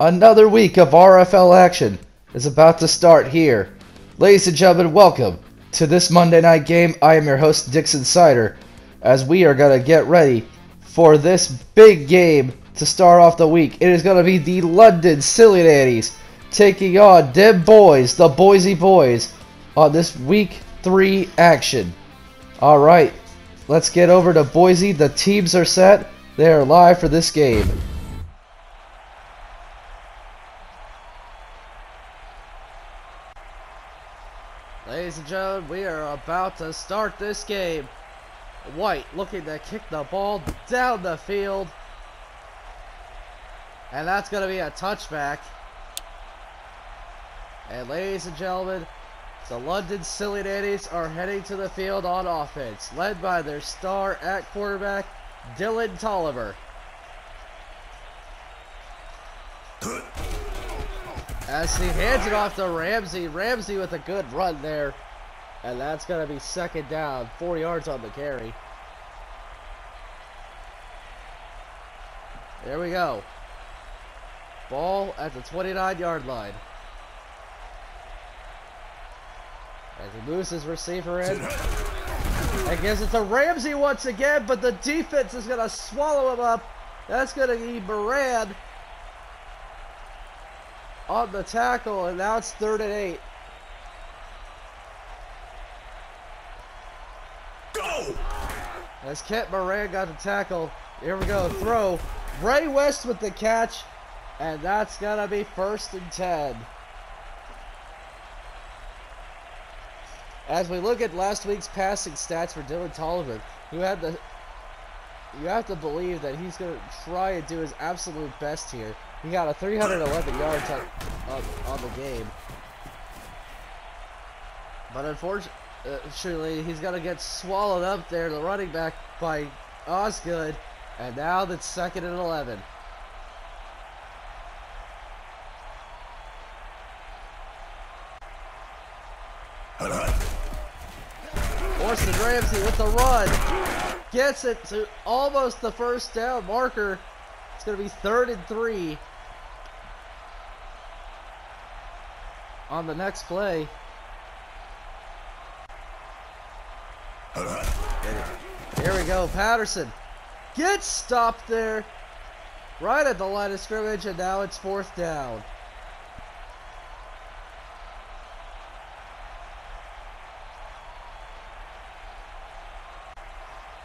Another week of RFL action is about to start here. Ladies and gentlemen, welcome to this Monday night game. I am your host, Dixon Sider, as we are going to get ready for this big game to start off the week. It is going to be the London Silly Nannies taking on Dem Boys, the Boise Boys, on this week three action. All right, let's get over to Boise. The teams are set. They are live for this game. We are about to start this game. White looking to kick the ball down the field. And that's going to be a touchback. And ladies and gentlemen, the London Silly Nannies are heading to the field on offense, led by their star at quarterback, Dylan Tolliver. As he hands it off to Ramsey. Ramsey with a good run there. And that's going to be second down. Four yards on the carry. There we go. Ball at the 29 yard line. As he moves his receiver in. And gives it to Ramsey once again, but the defense is going to swallow him up. That's going to be Moran on the tackle, and now it's third and eight. Go! As Kent Moran got the tackle. Here we go, throw. Ray West with the catch, and that's gonna be first and ten. As we look at last week's passing stats for Dylan Tolliver, who had the you have to believe that he's going to try and do his absolute best here. He got a 311 yards on, on the game. But unfortunately, Uh, he's going to get swallowed up there, the running back, by Osgood. And now that's second and 11. Orson Ramsey with the run. Gets it to almost the first down marker. It's going to be third and three. On the next play. Here we go. Patterson gets stopped there. Right at the line of scrimmage, and now it's fourth down.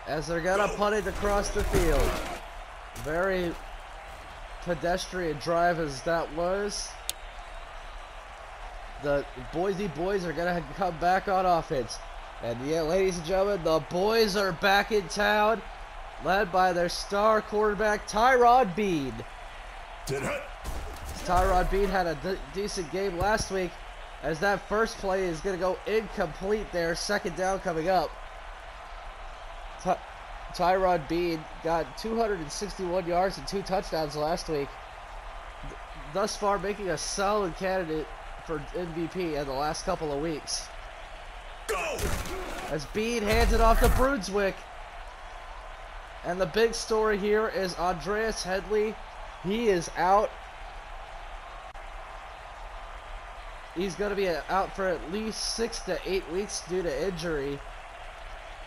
as they're gonna punt it across the field. Very pedestrian drive as that was. The Boise boys are gonna come back on offense. And yeah, ladies and gentlemen, the boys are back in town, led by their star quarterback, Tyrod Bean. Tyrod Bean had a decent game last week, as that first play is going to go incomplete there, second down coming up. Ty Tyrod Bean got 261 yards and two touchdowns last week. Thus far, making a solid candidate for MVP in the last couple of weeks. Go! As Bean hands it off to Brunswick. And the big story here is Andreas Headley. He is out. He's going to be out for at least six to eight weeks due to injury.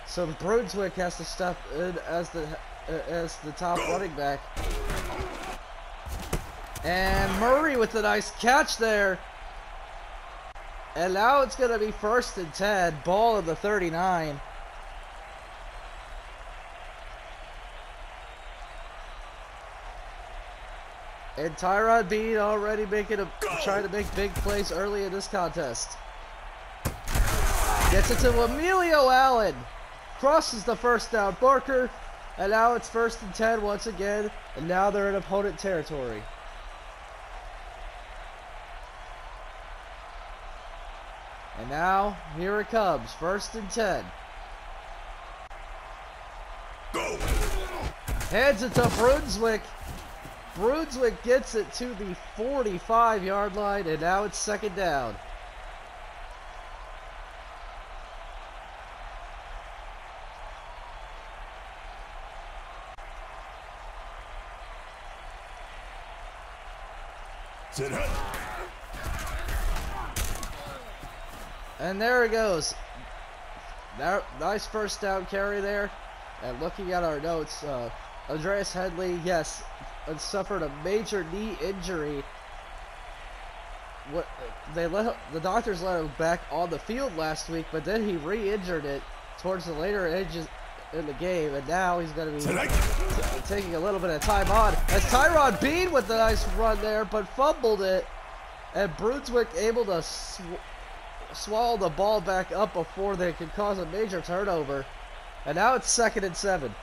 So Brunswick has to step in as the uh, as the top running back. And Murray with a nice catch there. And now it's going to be first and 10. Ball of the 39. And Tyrod Bean already making a trying to make big plays early in this contest. Gets it to Emilio Allen. Crosses the first down Barker. And now it's first and 10 once again. And now they're in opponent territory. And now, here it comes. First and 10. Go! Hands it to Brunswick. Brunswick gets it to the 45 yard line, and now it's second down. Tonight. And there it goes. Now, nice first down carry there. And looking at our notes, uh, Andreas Headley, yes, suffered a major knee injury. What they let the doctors let him back on the field last week, but then he re-injured it towards the later edges in the game, and now he's going to be Tonight. taking a little bit of time on. As Tyrod Bean with the nice run there, but fumbled it, and Brunswick able to swallow the ball back up before they could cause a major turnover. And now it's second and seven.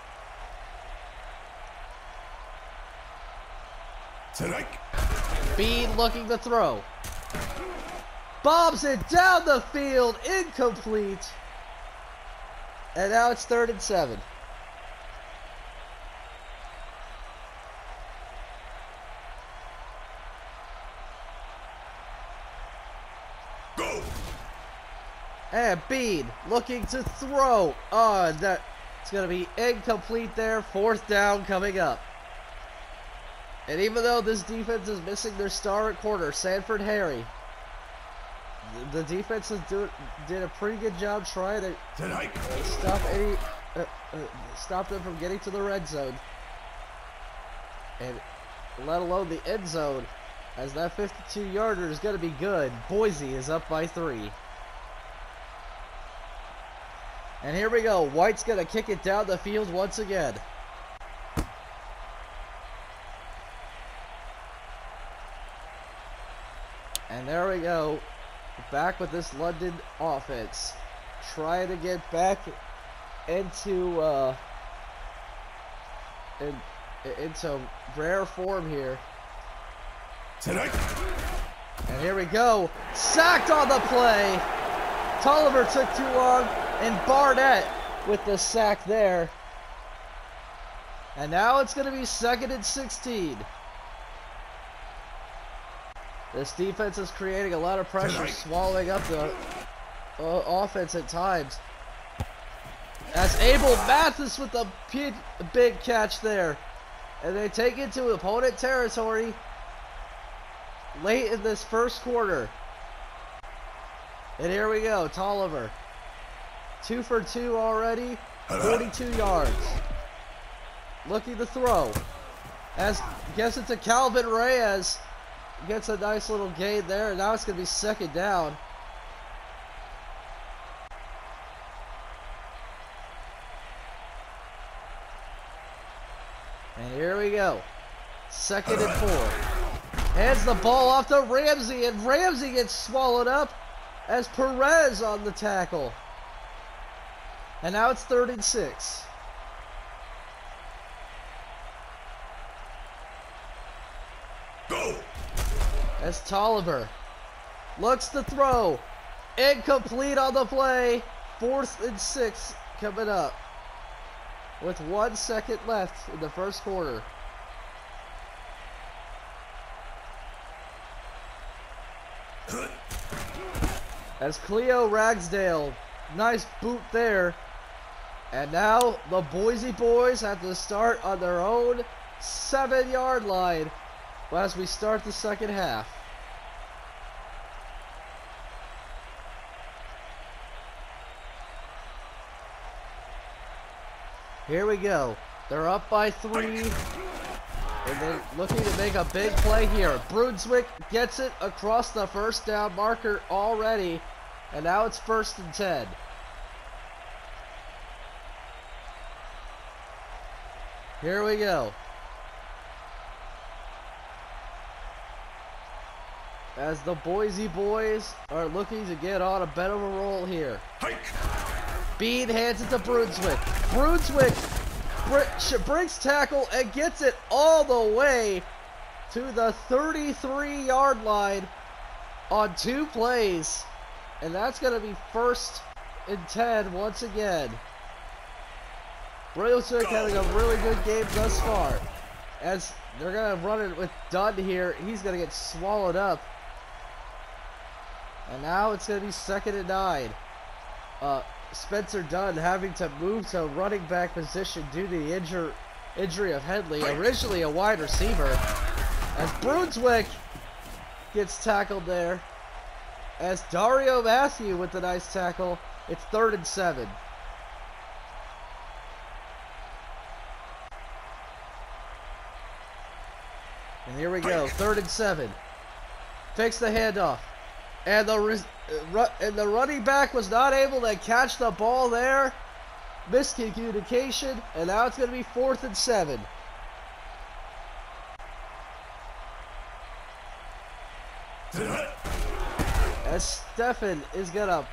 Tonight. Bean looking to throw. Bobs it down the field, incomplete. And now it's third and seven. Go. Bean looking to throw. Oh, that it's going to be incomplete there. Fourth down coming up. And even though this defense is missing their star at corner, Sanford Harry, the, the defense has do, did a pretty good job trying to Tonight. stop any uh, uh, stop them from getting to the red zone, and let alone the end zone, as that 52 yarder is going to be good. Boise is up by three. And here we go. White's going to kick it down the field once again. And there we go. Back with this London offense. Trying to get back into uh in, into rare form here. Tonight. And here we go. Sacked on the play. Tolliver took too long. And Barnett with the sack there. And now it's going to be second and 16. This defense is creating a lot of pressure, Tonight. swallowing up the uh, offense at times. That's Abel Mathis with a big, big catch there. And they take it to opponent territory late in this first quarter. And here we go, Tolliver. Two for two already, 42 yards. Looking to throw. As gets it to Calvin Reyes. Gets a nice little gain there. Now it's going to be second down. And here we go. Second and four. Hands the ball off to Ramsey, and Ramsey gets swallowed up as Perez on the tackle. And now it's third and six. Go. As Tolliver looks to throw. Incomplete on the play. Fourth and six coming up. With one second left in the first quarter. As Cleo Ragsdale, nice boot there. And now the Boise boys have to start on their own seven yard line as we start the second half. Here we go. They're up by three. And they're looking to make a big play here. Brunswick gets it across the first down marker already. And now it's first and ten. Here we go. As the Boise boys are looking to get on a bit of a roll here. Hike. Bean hands it to Brunswick. Brunswick br- breaks tackle and gets it all the way to the 33 yard line on two plays. And that's going to be first and 10 once again. Brunswick having a really good game thus far. As they're going to run it with Dunn here, he's going to get swallowed up. And now it's going to be second and nine. Uh, Spencer Dunn having to move to running back position due to the injur- injury of Headley, originally a wide receiver. As Brunswick gets tackled there. As Dario Matthew with the nice tackle, it's third and seven. And here we go, third and seven. Takes the handoff. And the, uh, and the running back was not able to catch the ball there. Miscommunication. And now it's going to be fourth and seven. As Stefan is going to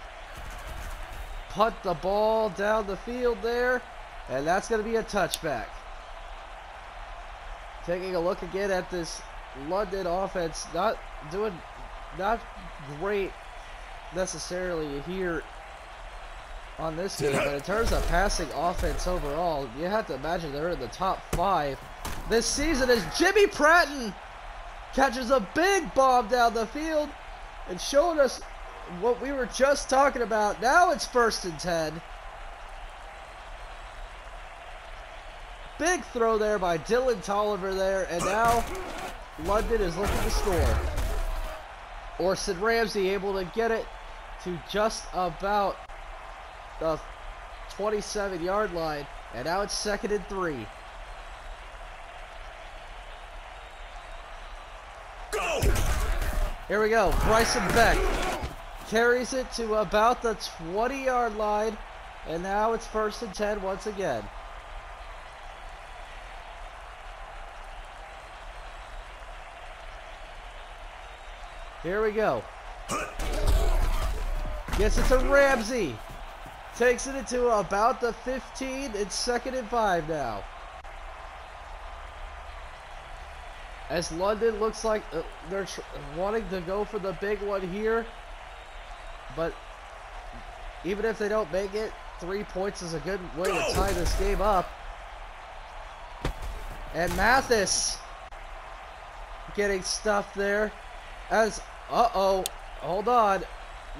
punt the ball down the field there. And that's going to be a touchback. Taking a look again at this London offense, not doing, not great necessarily here on this game, but in terms of passing offense overall, you have to imagine they're in the top five this season as Jimmy Pratton catches a big bomb down the field and showing us what we were just talking about. Now it's first and ten. Big throw there by Dylan Tolliver there, and now London is looking to score. Orson Ramsey able to get it to just about the 27 yard line, and now it's second and three. Go! Here we go. Bryson Beck carries it to about the 20 yard line, and now it's first and 10 once again. Here we go. Gets it to Ramsey. Takes it into about the 15. It's second and five now. As London looks like uh, they're wanting to go for the big one here. But even if they don't make it, three points is a good way to tie this game up. And Mathis getting stuffed there. As, uh-oh, hold on.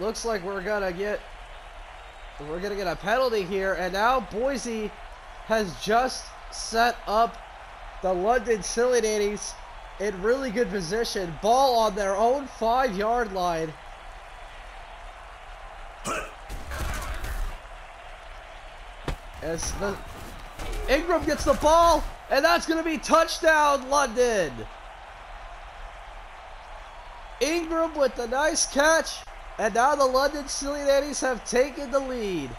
Looks like we're gonna get we're gonna get a penalty here, and now Boise has just set up the London Silly in really good position. Ball on their own five-yard line. As the Ingram gets the ball, and that's gonna be touchdown, London. Ingram with the nice catch. And now the London Silly Nannies have taken the lead.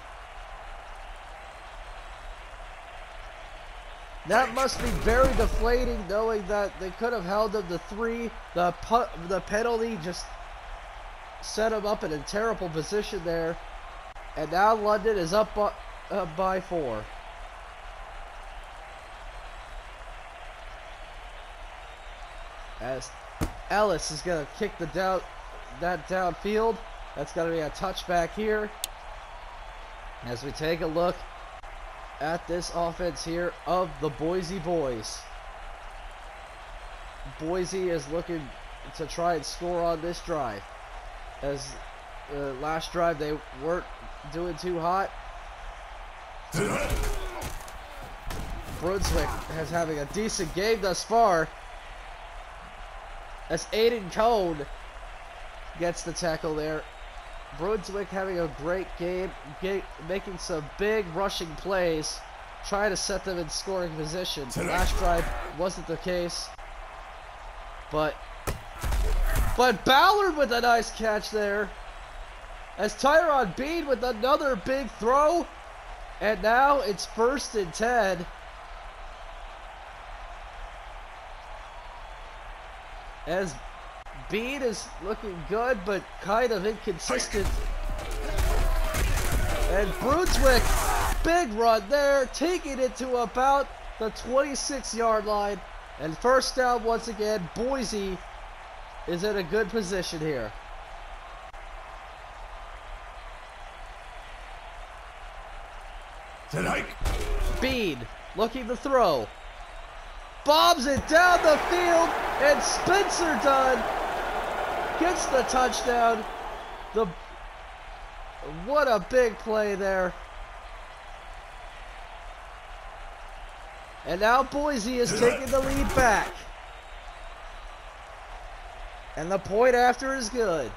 That must be very deflating knowing that they could have held them to three. The the penalty just set them up in a terrible position there. And now London is up by, up by four. As Ellis is going to kick the down that downfield. That's going to be a touchback here. As we take a look at this offense here of the Boise boys. Boise is looking to try and score on this drive. As uh, last drive they weren't doing too hot. Brunswick has having a decent game thus far. As Aiden Cone gets the tackle there. Brunswick having a great game, get, making some big rushing plays, trying to set them in scoring position. Last drive wasn't the case, but but Ballard with a nice catch there. As Tyrod Bean with another big throw, and now it's first and ten. As Bean is looking good, but kind of inconsistent. And Brunswick, big run there, taking it to about the 26-yard line. And first down once again, Boise is in a good position here. Tonight. Bean looking to throw. Bobs it down the field, and Spencer Dunn gets the touchdown. The what a big play there. And now Boise is taking the lead back. And the point after is good.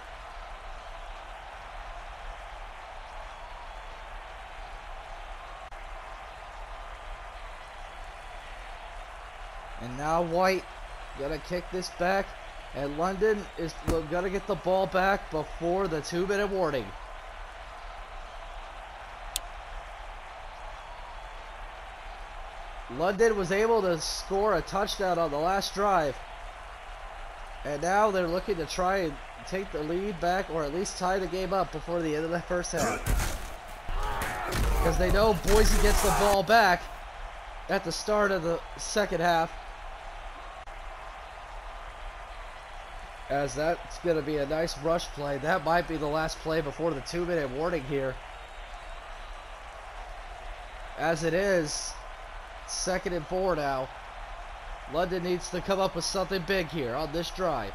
And now White gonna kick this back. And London is gonna get the ball back before the two minute warning. London was able to score a touchdown on the last drive. And now they're looking to try and take the lead back or at least tie the game up before the end of the first half. Because they know Boise gets the ball back at the start of the second half. As that's going to be a nice rush play. That might be the last play before the two minute warning here. As it is, second and four now. London needs to come up with something big here on this drive.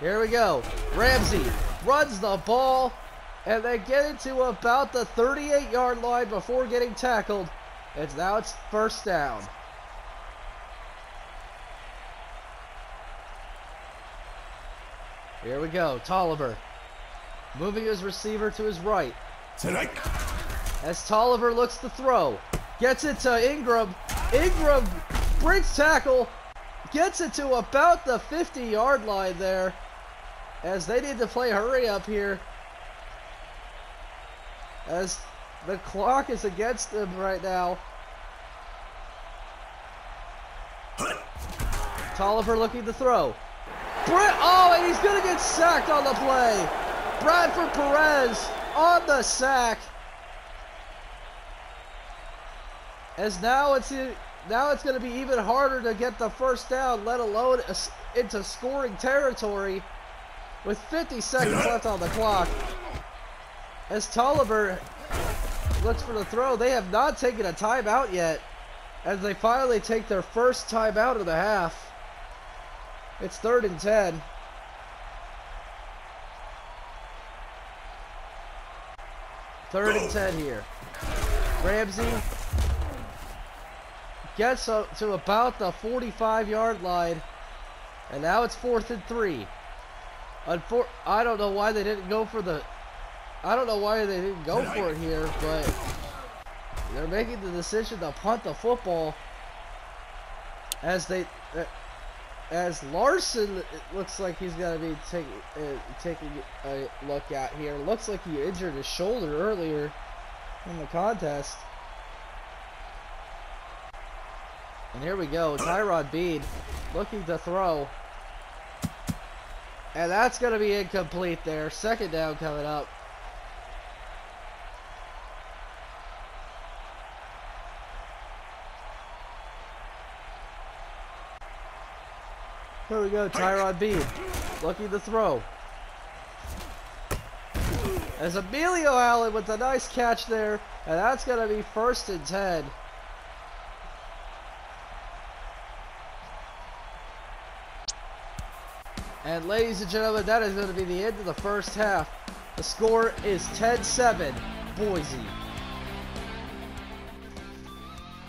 Here we go. Ramsey runs the ball, and they get it to about the 38-yard line before getting tackled. And now it's first down. Here we go. Tolliver moving his receiver to his right. Tonight. As Tolliver looks to throw. Gets it to Ingram. Ingram breaks tackle. Gets it to about the 50 yard line there. As they need to play hurry up here. As the clock is against them right now. Tolliver looking to throw. Brett, oh, and he's going to get sacked on the play. Bradford Perez on the sack. As now it's now it's going to be even harder to get the first down, let alone into scoring territory with 50 seconds left on the clock. As Tolliver looks for the throw, they have not taken a timeout yet as they finally take their first timeout of the half. It's third and 10. Third and 10 here. Ramsey gets up to about the 45 yard line. And now it's fourth and three. Unfor I don't know why they didn't go for the. I don't know why they didn't go for it here, but they're making the decision to punt the football as they as Larson it looks like he's going to be take, uh, taking a look at here. Looks like he injured his shoulder earlier in the contest. And here we go, Tyrod Bean looking to throw. And that's going to be incomplete there. Second down coming up. Here we go, Tyrod Bean. Lucky to throw. As Emilio Allen with a nice catch there. And that's going to be first and 10. And ladies and gentlemen, that is going to be the end of the first half. The score is 10-7, Boise.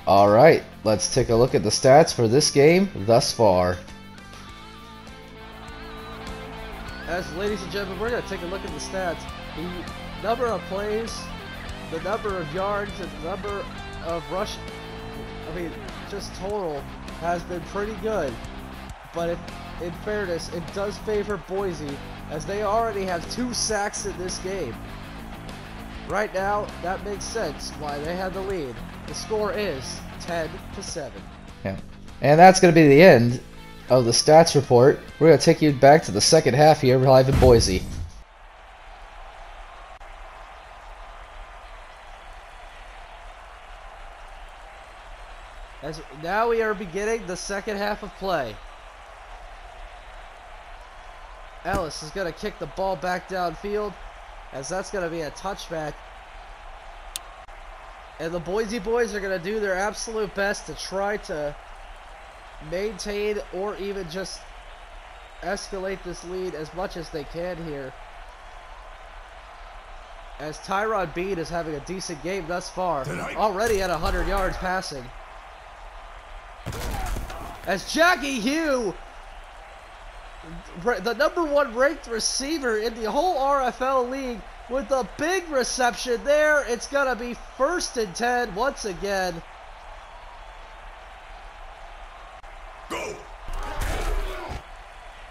All right, let's take a look at the stats for this game thus far. As ladies and gentlemen, we're going to take a look at the stats. The number of plays, the number of yards, and the number of rush, I mean, just total has been pretty good. But if in fairness, it does favor Boise, as they already have two sacks in this game. Right now, that makes sense why they had the lead. The score is 10 to 7. Yeah. And that's going to be the end of the stats report. We're going to take you back to the second half here live in Boise. As now we are beginning the second half of play. Ellis is going to kick the ball back downfield as that's going to be a touchback. And the Boise boys are going to do their absolute best to try to maintain or even just escalate this lead as much as they can here. as Tyrod Bean is having a decent game thus far. Tonight. Already at 100 yards passing. As Jackie Hugh, the number one ranked receiver in the whole RFL league, with a big reception there. It's going to be first and 10 once again. Go.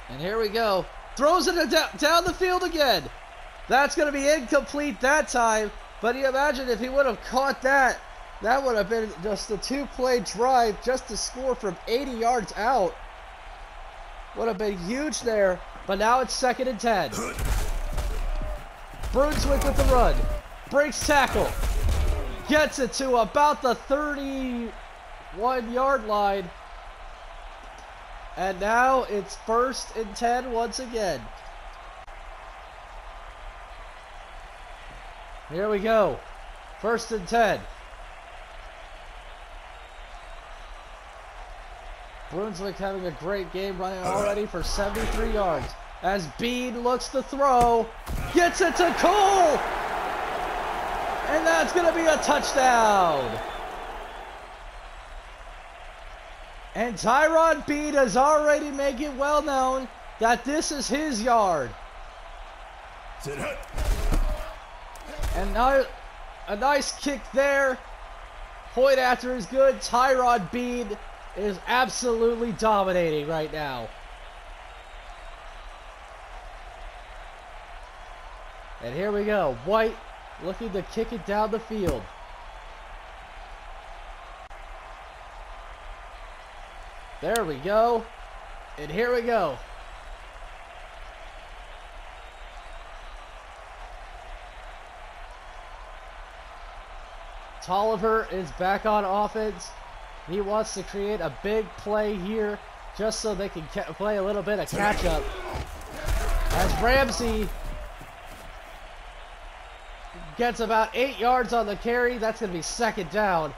And here we go. Throws it down, the field again. That's going to be incomplete that time. But you imagine if he would have caught that, that would have been just a two-play drive just to score from 80 yards out. Would have been huge there. But now it's second and 10. Brunswick with the run. Breaks tackle. Gets it to about the 31 yard line. And now it's first and 10 once again. Here we go. First and 10. Brunswick having a great game running already for 73 yards. As Bean looks to throw, gets it to Cole! And that's going to be a touchdown! And Tyrod Bean has already made it well known that this is his yard. And now a nice kick there. Point after is good. Tyrod Bean is absolutely dominating right now. And here we go. White looking to kick it down the field. There we go. And here we go. Tolliver is back on offense. He wants to create a big play here just so they can play a little bit of catch up. As Ramsey gets about eight yards on the carry, that's going to be second down.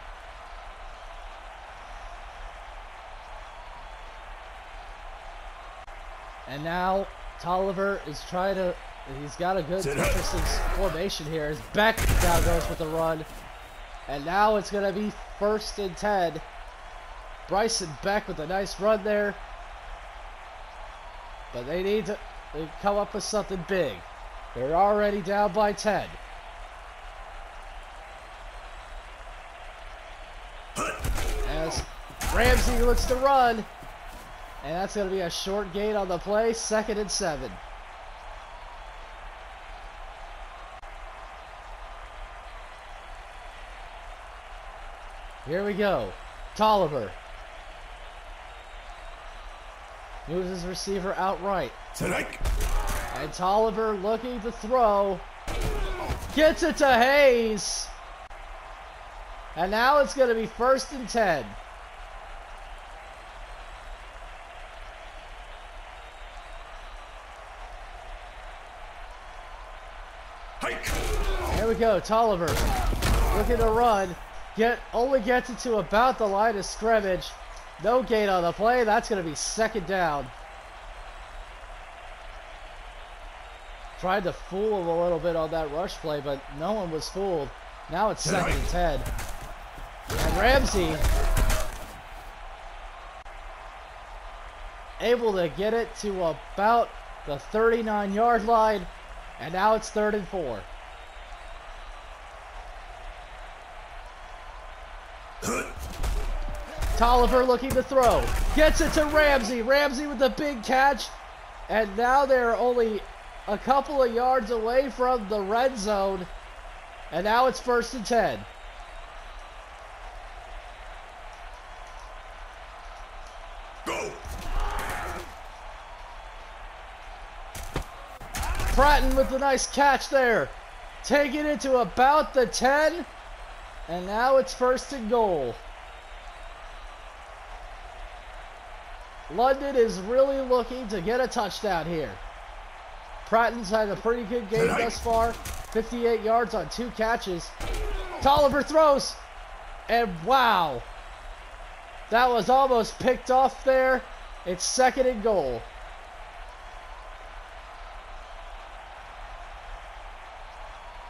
And now Tolliver is trying to, he's got a good interesting formation here. As Beck now goes with the run. And now it's going to be first and 10. Bryson Beck with a nice run there. But they need to they come up with something big. They're already down by 10. As Ramsey looks to run. And that's going to be a short gain on the play. Second and seven. Here we go. Tolliver. Moves his receiver outright. Tonight. And Tolliver looking to throw. Gets it to Hayes. And now it's going to be first and 10. Hike. Here we go. Tolliver looking to run. Get only gets it to about the line of scrimmage. No gain on the play. That's going to be second down. Tried to fool him a little bit on that rush play, but no one was fooled. Now it's second and ten. And Ramsey able to get it to about the 39 yard line. And now it's third and four. Tolliver looking to throw. Gets it to Ramsey. Ramsey with the big catch. And now they're only a couple of yards away from the red zone. And now it's first and 10. Go. Pratton with the nice catch there. Taking it to about the 10. And now it's first and goal. London is really looking to get a touchdown here. Pratton's had a pretty good game thus far. 58 yards on two catches. Tolliver throws. And wow. That was almost picked off there. It's second and goal.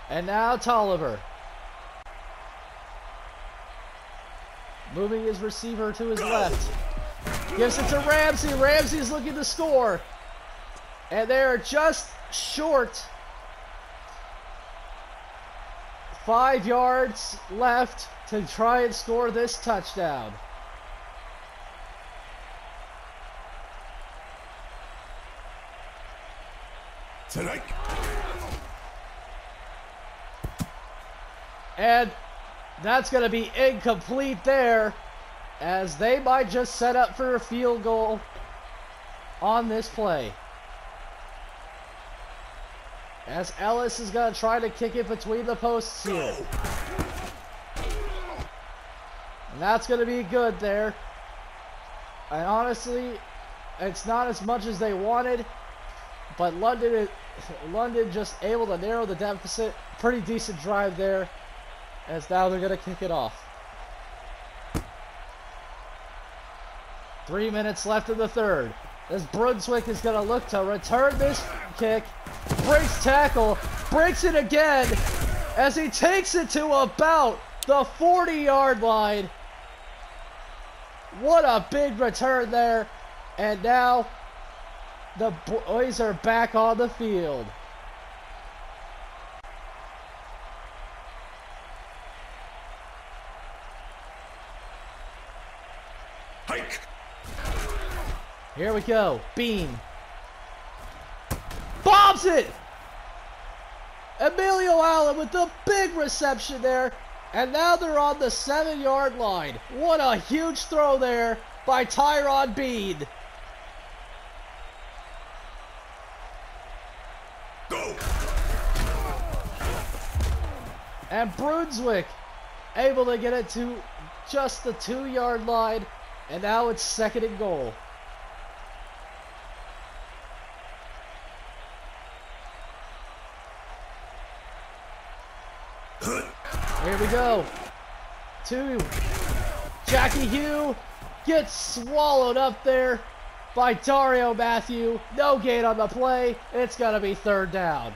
And now Tolliver. Moving his receiver to his left. Gives it to Ramsey. Ramsey's looking to score. And they're just short. Five yards left to try and score this touchdown. Tonight. And that's going to be incomplete there as they might just set up for a field goal on this play. As Ellis is going to try to kick it between the posts here. And that's going to be good there. And honestly, it's not as much as they wanted, but London London just able to narrow the deficit. Pretty decent drive there. As now they're going to kick it off. Three minutes left in the third. As Brunswick is going to look to return this kick. Breaks tackle. Breaks it again. As he takes it to about the 40 yard line. What a big return there. And now the boys are back on the field. Here we go. Bean. Bombs it! Emilio Allen with the big reception there. And now they're on the seven yard line. What a huge throw there by Tyrod Bean. Go. And Brunswick able to get it to just the two yard line. And now it's second and goal. Go. Two. Jackie Hugh gets swallowed up there by Dario Matthew. No gain on the play. It's going to be third down.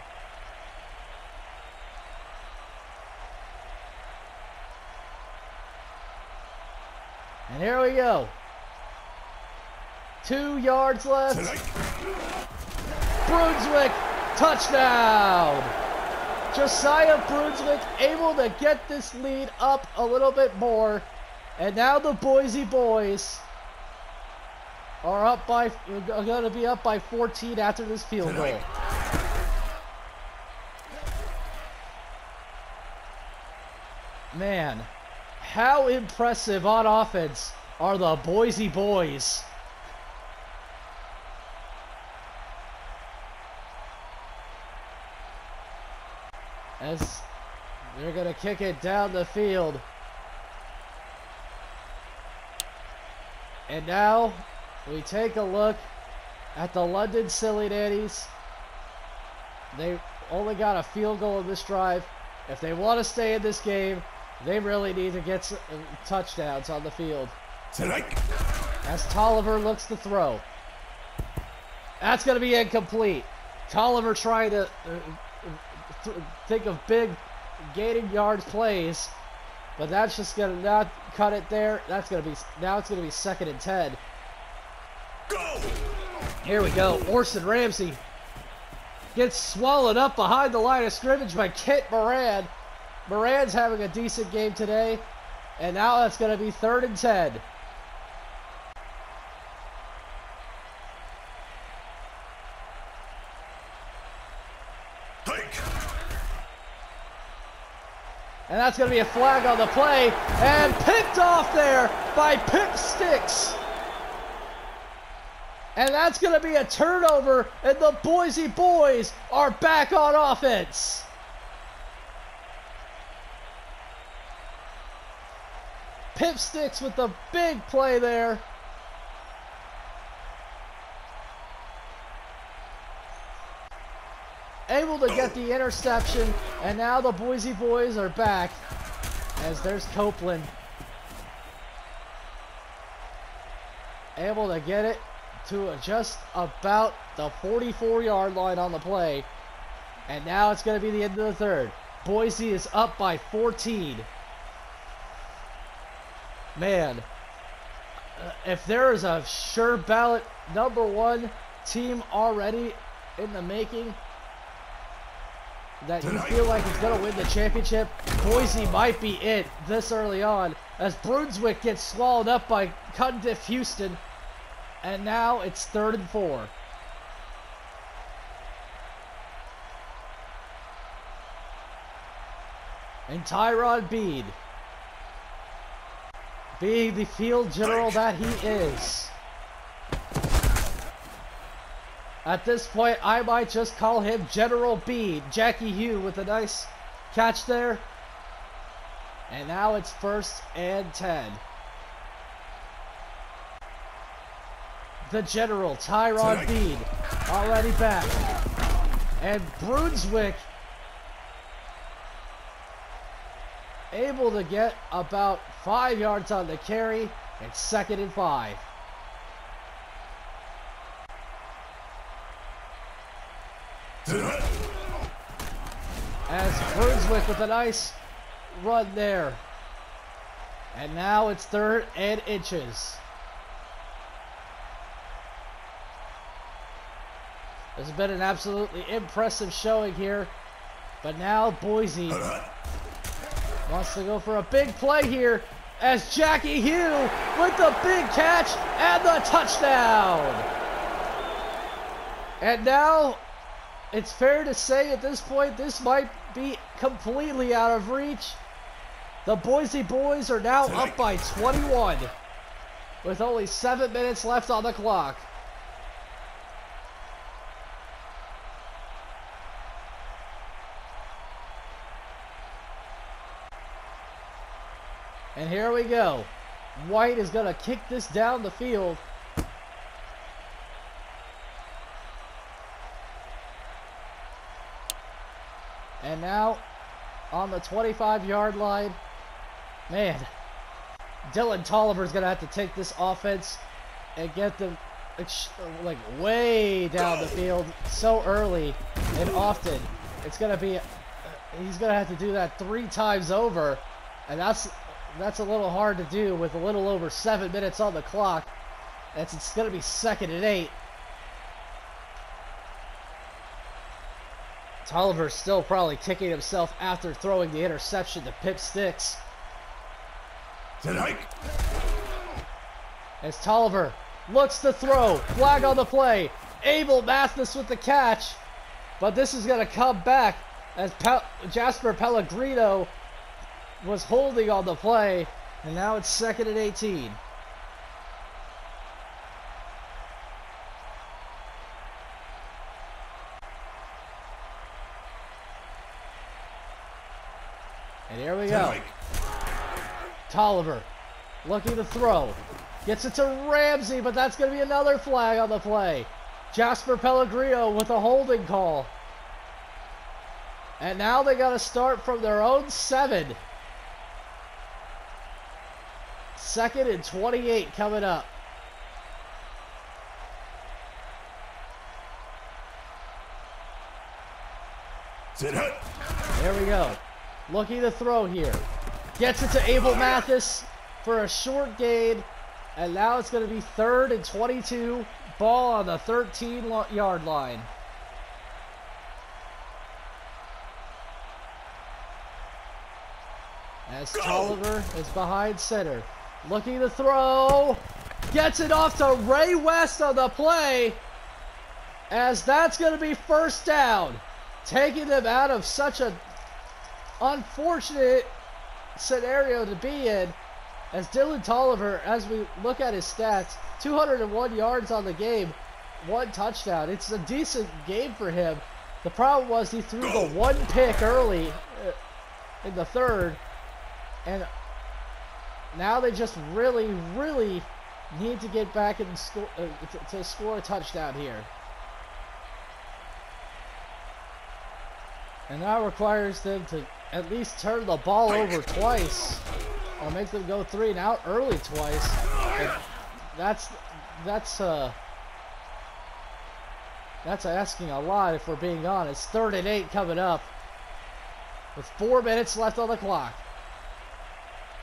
And here we go. Two yards left. Brunswick, touchdown! Josiah Brunswick able to get this lead up a little bit more. And now the Boise boys are up by, are going to be up by 14 after this field goal. Man, how impressive on offense are the Boise boys. As they're going to kick it down the field. And now we take a look at the London Silly Nannies. They only got a field goal in this drive. If they want to stay in this game, they really need to get uh, touchdowns on the field. Tonight. As Tolliver looks to throw. That's going to be incomplete. Tolliver trying to uh, think of big gaining yards plays, but that's just to not cut it there. That's to be now it's going to be second and ten. Go. Here we go. Orson Ramsey gets swallowed up behind the line of scrimmage by Kit Moran. Moran's having a decent game today, and now it's going to be third and ten. Hike. And that's going to be a flag on the play. And picked off there by Pick Sticks. And that's going to be a turnover. And the Boise boys are back on offense. Pipsticks with the big play there. Able to get the interception, and now the Boise boys are back. As there's Copeland. Able to get it to just about the 44 yard line on the play. And now it's going to be the end of the third. Boise is up by 14. Man, uh, if there is a sure ballot number one team already in the making that you feel like is going to win the championship, Boise might be it this early on as Brunswick gets swallowed up by Cundiff Houston. And now it's third and four. And Tyrod Bean, being the field general that he is. At this point, I might just call him General Bean. Jackie Hugh with a nice catch there. And now it's first and 10. The General, Tyrod Bean, already back. And Brunswick able to get about five yards on the carry. It's second and five. As Brunswick with a nice run there. And now it's third and inches. This has been an absolutely impressive showing here. But now Boise wants to go for a big play here as Jackie Hugh with the big catch and the touchdown. And now it's fair to say at this point this might be completely out of reach. The Boise boys are now up by 21 with only seven minutes left on the clock. And here we go. White is going to kick this down the field. And now on the 25 yard line, man, Dylan Tolliver is going to have to take this offense and get them like way down the field so early and often. It's going to be, uh, he's going to have to do that three times over. And that's that's a little hard to do with a little over seven minutes on the clock. It's going to be second and eight. Tolliver's still probably kicking himself after throwing the interception to Pip Sticks. Tonight. As Tolliver looks to throw, flag on the play. Abel Mathis with the catch, but this is going to come back as Pe Jasper Pellegrino was holding on the play, and now it's second and 18. And here we go. Tolliver looking to throw. Gets it to Ramsey, but that's going to be another flag on the play. Jasper Pellegrino with a holding call. And now they got to start from their own seven. Second and 28 coming up. There we go. Looking to throw here. Gets it to Abel Mathis for a short gain. And now it's going to be third and 22. Ball on the 13 yard line. As Tolliver is behind center. Looking to throw. Gets it off to Ray West on the play. As that's going to be first down. Taking them out of such an unfortunate scenario to be in. As Dylan Tolliver, as we look at his stats, 201 yards on the game, one touchdown. It's a decent game for him. The problem was he threw the one pick early uh, in the third. And now they just really, really need to get back and score, uh, to score a touchdown here. And that requires them to at least turn the ball over twice. Or make them go three and out early twice. And that's that's uh that's asking a lot if we're being honest. Third and eight coming up. with four minutes left on the clock.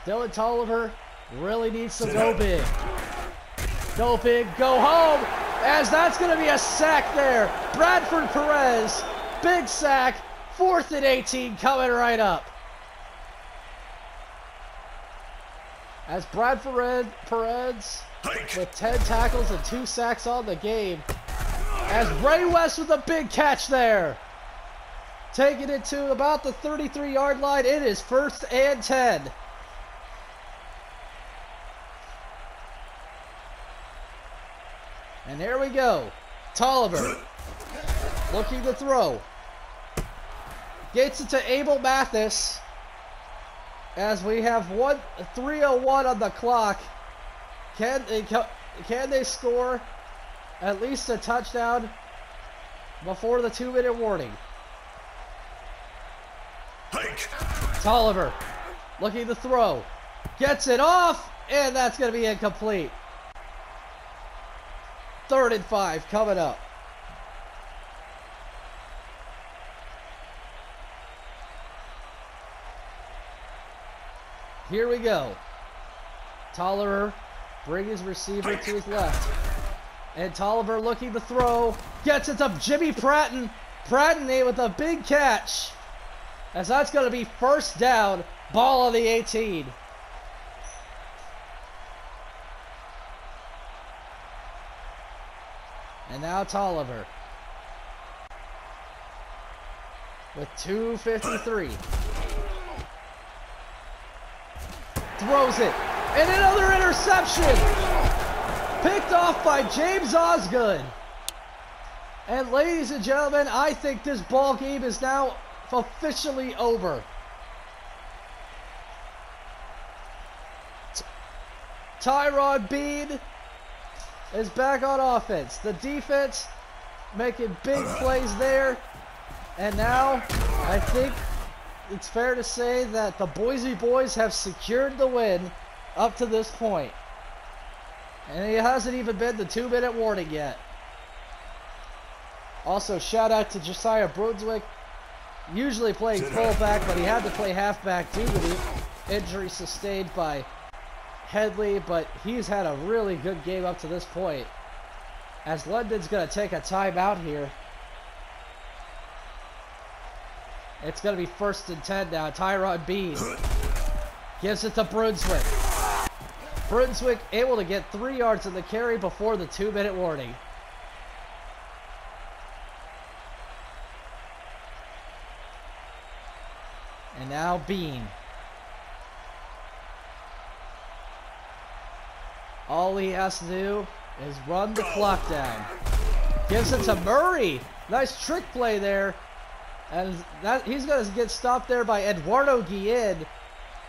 Dylan Tolliver really needs to go big. Go big, go home, as that's going to be a sack there. Bradford Perez, big sack, fourth and 18 coming right up. As Bradford Perez Hike. with 10 tackles and 2 sacks on the game. As Ray West with a big catch there. Taking it to about the 33 yard line. It is first and 10. And there we go. Tolliver looking to throw. Gets it to Abel Mathis as we have one 301 on the clock. Can they can they score at least a touchdown before the two minute warning? Hike. Tolliver looking to throw. Gets it off, and that's going to be incomplete. Third and five coming up. Here we go. Tolliver bring his receiver to his left. And Tolliver looking to throw. Gets it to Jimmy Pratton. Pratton with a big catch. As that's going to be first down. Ball on the 18. And now Tolliver. With 2.53. Throws it. And another interception. Picked off by James Osgood. And ladies and gentlemen, I think this ball game is now officially over. Tyrod Bean is back on offense. The defense making big plays there. And now I think it's fair to say that the Boise boys have secured the win up to this point. And it hasn't even been the two minute warning yet. Also, shout out to Josiah Brunswick. Usually playing fullback, but he had to play halfback due to the injury sustained by Headley. But he's had a really good game up to this point. As London's going to take a timeout here. It's going to be first and 10 now. Tyrod Bean gives it to Brunswick. Brunswick able to get three yards in the carry before the two minute warning. And now Bean. All he has to do is run the clock down. Gives it to Murray. Nice trick play there. And that he's going to get stopped there by Eduardo Guillen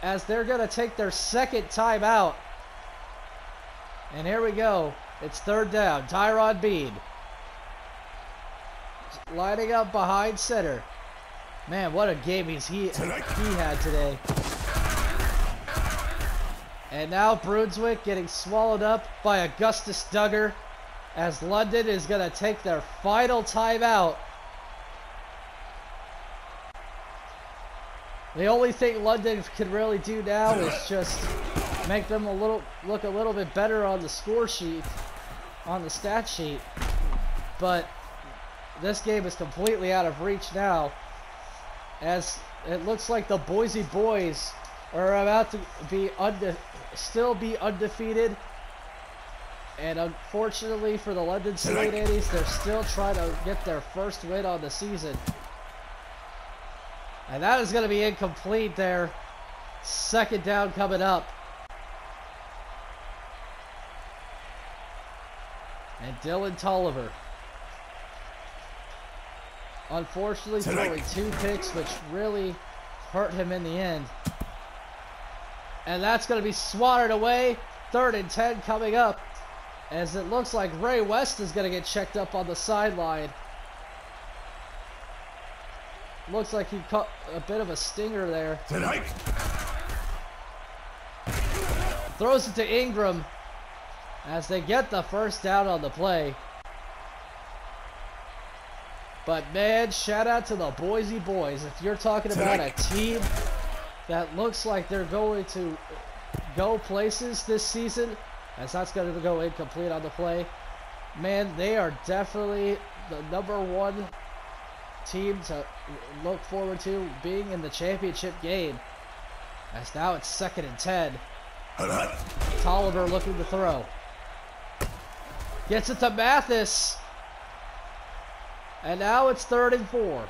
as they're going to take their second timeout. And here we go. It's third down. Tyrod Bean. Lining up behind center. Man, what a game he's he, he had today. And now Brunswick getting swallowed up by Augustus Duggar as London is going to take their final timeout. The only thing London can really do now is just make them a little look a little bit better on the score sheet, on the stat sheet. But this game is completely out of reach now, as it looks like the Boise boys are about to be unde- still be undefeated. And unfortunately for the London Silly Nannies, they're still trying to get their first win on the season. And that is going to be incomplete there. Second down coming up. And Dylan Tolliver. Unfortunately throwing two picks, which really hurt him in the end. And that's going to be swatted away. Third and 10 coming up. As it looks like Ray West is going to get checked up on the sideline. Looks like he caught a bit of a stinger there. Hike. Throws it to Ingram as they get the first down on the play. But man, shout out to the Boise boys. If you're talking about a team that looks like they're going to go places this season, as that's going to go incomplete on the play, man, they are definitely the number one team to look forward to being in the championship game. As now it's second and ten. Hut, hut. Tolliver looking to throw. Gets it to Mathis. And now it's third and four.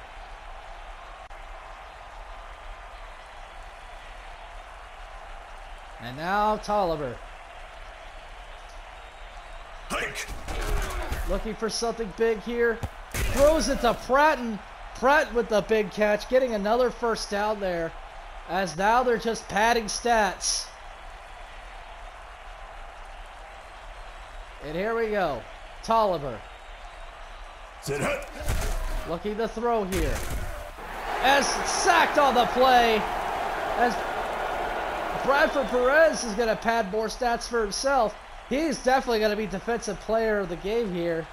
And now Tolliver Hike. looking for something big here. Throws it to Pratton. Pratt with the big catch, getting another first down there. As now they're just padding stats. And here we go. Tolliver looking to throw here. As sacked on the play. As Bradford Perez is going to pad more stats for himself. He's definitely going to be defensive player of the game here.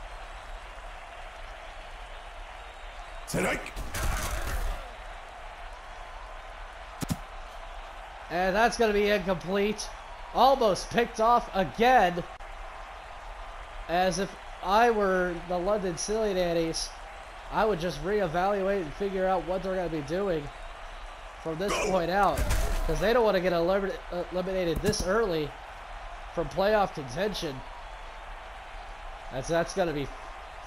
And that's going to be incomplete. Almost picked off again. As if I were the London Silly Nannies, I would just reevaluate and figure out what they're going to be doing from this point out. Because they don't want to get elimin- eliminated this early from playoff contention. As that's going to be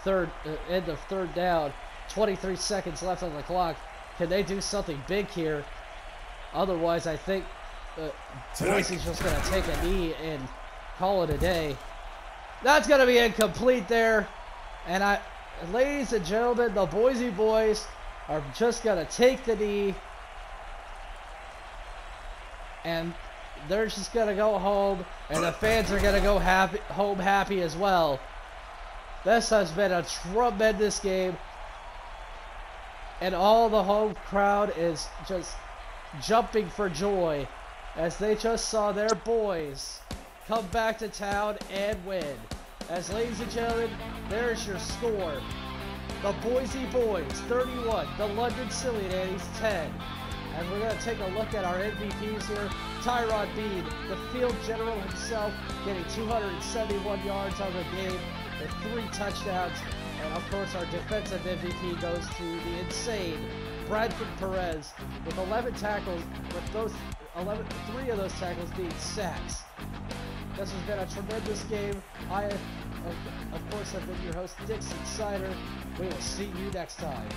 third uh, end of third down. 23 seconds left on the clock. Can they do something big here? Otherwise, I think uh, Boise's just going to take a knee and call it a day. That's going to be incomplete there. And I, ladies and gentlemen, the Boise boys are just going to take the knee. And they're just going to go home. And the fans are going to go happy, home happy as well. This has been a tremendous game. And all the home crowd is just jumping for joy as they just saw their boys come back to town and win. As ladies and gentlemen, there's your score. The Boise Boys 31, the London Silly Nannies 10. And we're going to take a look at our MVPs here. Tyrod Bean, the field general himself, getting 271 yards on the game with three touchdowns. And of course, our defensive MVP goes to the insane Bradford Perez with 11 tackles, with those 11, three of those tackles being sacks. This has been a tremendous game. I, of, of course, have been your host, Dixon Sider. We will see you next time.